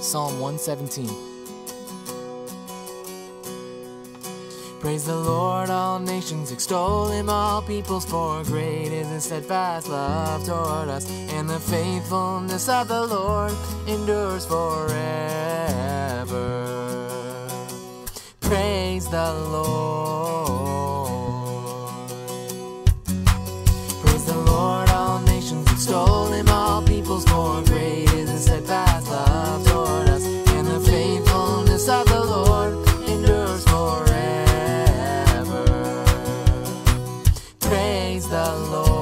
Psalm 117. Praise the Lord, all nations extol him, all peoples, for great is his steadfast love toward us, and the faithfulness of the Lord endures forever. Praise the Lord. praise the Lord.